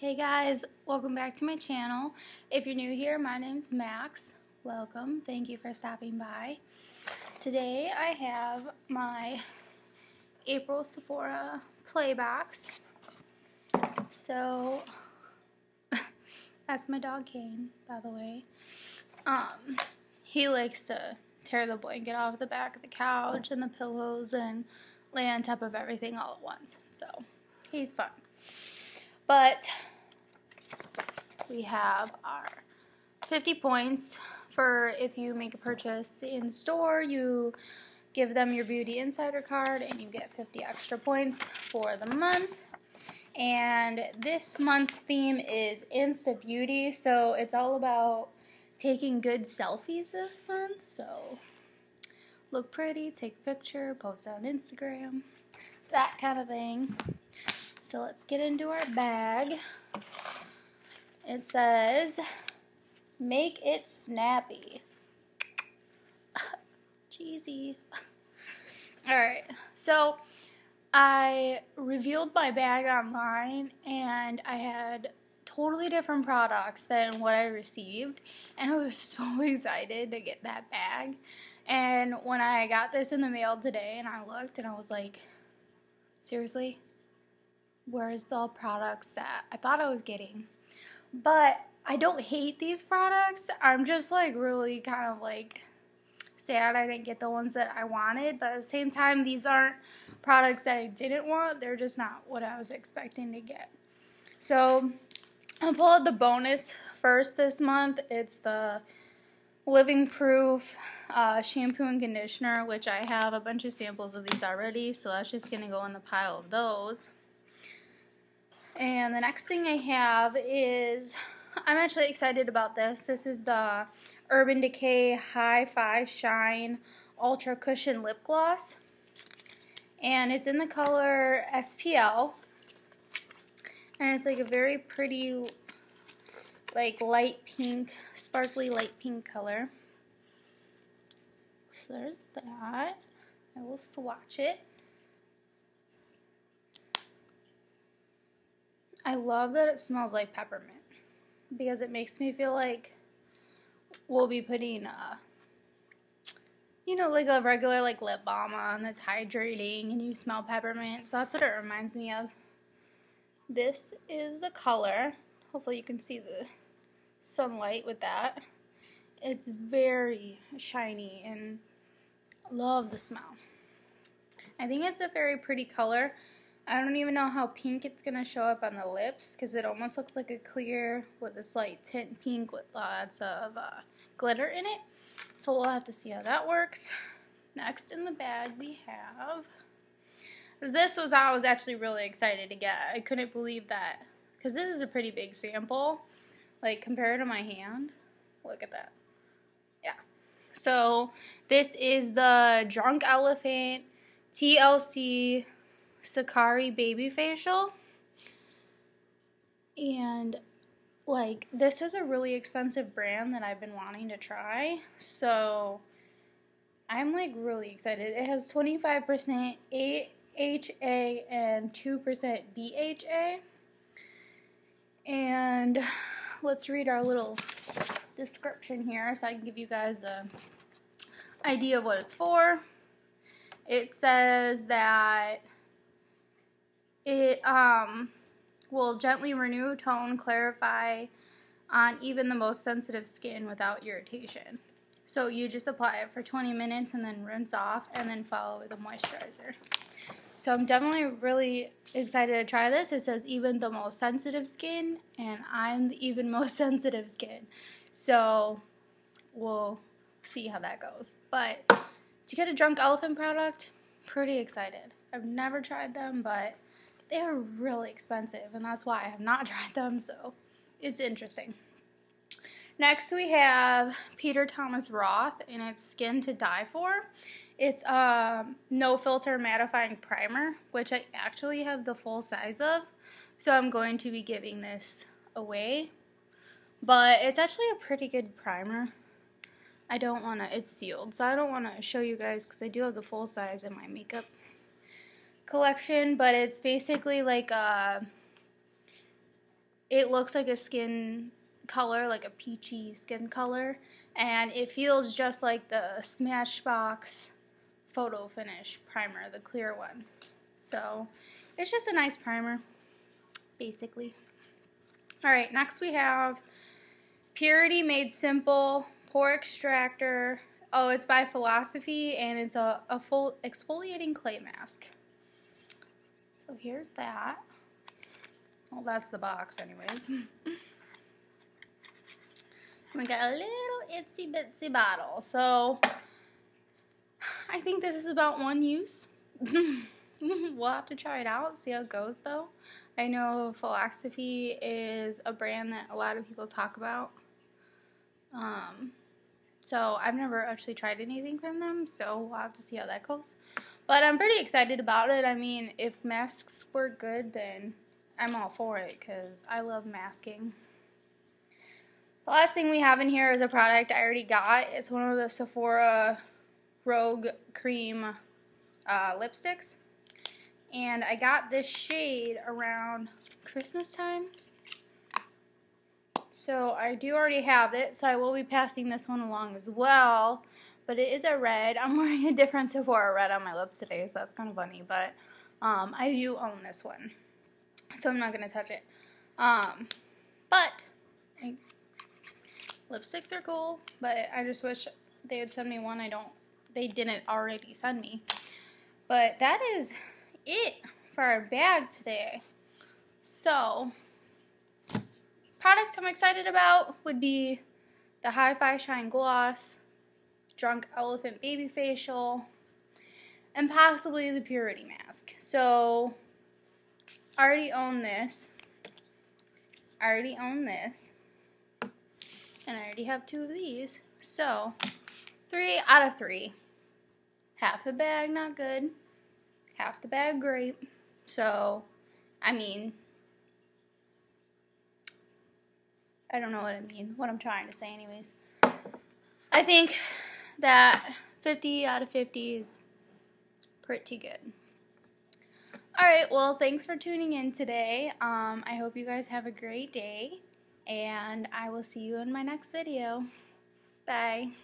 Hey guys, welcome back to my channel. If you're new here, my name's Maxx. Welcome. Thank you for stopping by. Today I have my April Sephora play box. So that's my dog Kane, by the way. Um, he likes to tear the blanket off the back of the couch and the pillows and lay on top of everything all at once. So he's fun. But we have our 50 points for if you make a purchase in store, you give them your Beauty Insider card and you get 50 extra points for the month. And this month's theme is Insta Beauty, so it's all about taking good selfies this month. So look pretty, take a picture, post on Instagram, that kind of thing. So let's get into our bag. It says, make it snappy. Cheesy. Alright, so I revealed my bag online and I had totally different products than what I received, and I was so excited to get that bag. And when I got this in the mail today and I looked and I was like, seriously? Where's the products that I thought I was getting? But I don't hate these products. I'm just like really kind of like sad I didn't get the ones that I wanted. But at the same time, these aren't products that I didn't want. They're just not what I was expecting to get. So I'll pull out the bonus first this month. It's the Living Proof uh, shampoo and conditioner, which I have a bunch of samples of these already, so that's just going to go in the pile of those. And the next thing I have is, I'm actually excited about this. This is the Urban Decay Hi-Fi Shine Ultra Cushion Lip Gloss. And it's in the color SPL. And it's like a very pretty, like light pink, sparkly light pink color. So there's that. I will swatch it. I love that it smells like peppermint because it makes me feel like we'll be putting uh you know like a regular like lip balm on that's hydrating and you smell peppermint. So that's what it reminds me of. This is the color. Hopefully you can see the sunlight with that. It's very shiny and love the smell. I think it's a very pretty color I don't even know how pink it's going to show up on the lips because it almost looks like a clear with a slight tint pink with lots of uh, glitter in it. So we'll have to see how that works. Next in the bag we have, this was I was actually really excited to get. I couldn't believe that because this is a pretty big sample, like compared to my hand. Look at that. Yeah. So this is the Drunk Elephant TLC Sukari Baby Facial. And like this is a really expensive brand that I've been wanting to try. So I'm like really excited. It has 25% AHA and 2% BHA. And let's read our little description here so I can give you guys a idea of what it's for. It says that it um, will gently renew, tone, clarify on even the most sensitive skin without irritation. So you just apply it for 20 minutes and then rinse off and then follow with a moisturizer. So I'm definitely really excited to try this. It says even the most sensitive skin and I'm the even most sensitive skin. So we'll see how that goes. But to get a Drunk Elephant product, pretty excited. I've never tried them, but they're really expensive, and that's why I have not tried them, so it's interesting. Next, we have Peter Thomas Roth, and it's Skin to Die For. It's a no filter mattifying primer, which I actually have the full size of, so I'm going to be giving this away. But it's actually a pretty good primer. I don't want to, it's sealed, so I don't want to show you guys because I do have the full size in my makeup collection, but it's basically like a it looks like a skin color, like a peachy skin color, and it feels just like the Smashbox Photo Finish primer, the clear one. So it's just a nice primer, basically. All right, next we have Purity Made Simple Pore Extractor. Oh, it's by Philosophy, and it's a, a full exfoliating clay mask. So here's that. Well, that's the box anyways. we got a little itsy bitsy bottle. So I think this is about one use. we'll have to try it out, see how it goes though. I know Philosophy is a brand that a lot of people talk about. Um, so I've never actually tried anything from them, so we'll have to see how that goes. But I'm pretty excited about it. I mean, if masks were good, then I'm all for it because I love masking. The last thing we have in here is a product I already got. It's one of the Sephora Rouge Cream uh, lipsticks. And I got this shade around Christmas time. So I do already have it, so I will be passing this one along as well but it is a red. I'm wearing a different Sephora red on my lips today, so that's kind of funny, but um, I do own this one, so I'm not going to touch it. Um, but I, lipsticks are cool, but I just wish they would send me one. I don't, they didn't already send me. But that is it for our bag today. So, products I'm excited about would be the Hi-Fi Shine Gloss, Drunk Elephant Baby Facial, and possibly the Purity Mask. So, I already own this. I already own this. And I already have two of these. So, three out of three. Half the bag not good. Half the bag great. So, I mean, I don't know what I mean, what I'm trying to say anyways. I think that 50 out of 50 is pretty good. Alright, well, thanks for tuning in today. Um, I hope you guys have a great day, and I will see you in my next video. Bye.